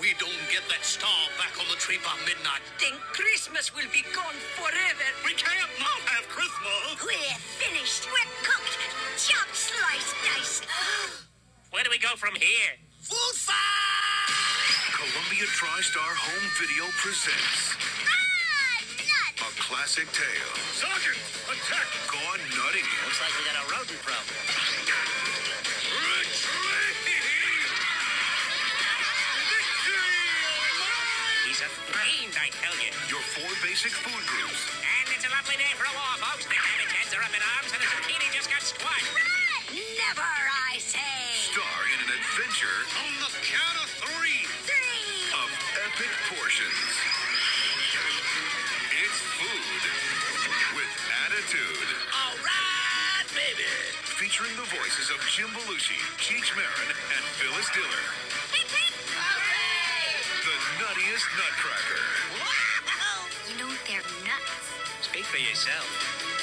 we don't get that star back on the tree by midnight, Then Christmas will be gone forever. we can't not have Christmas. We're finished. We're cooked. Chopped, sliced, diced. Where do we go from here? Food! Columbia TriStar Home Video presents ah, nuts! a classic tale Sergeant, attack! gone nutty. Looks like we got a rodent problem. He's a fiend, I tell you. Your four basic food groups And it's a lovely day for a war, folks. The cabbage heads are up in arms, and the zucchini just got squashed. Never, I say. star in an adventure On the count of three. Three. of epic portions. It's food with attitude. All right, baby. Featuring the voices of Jim Belushi, Cheech Marin, and Phyllis Diller. Hip, hip. Nuttiest nutcracker. You know they're nuts. Speak for yourself.